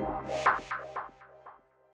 Yeah.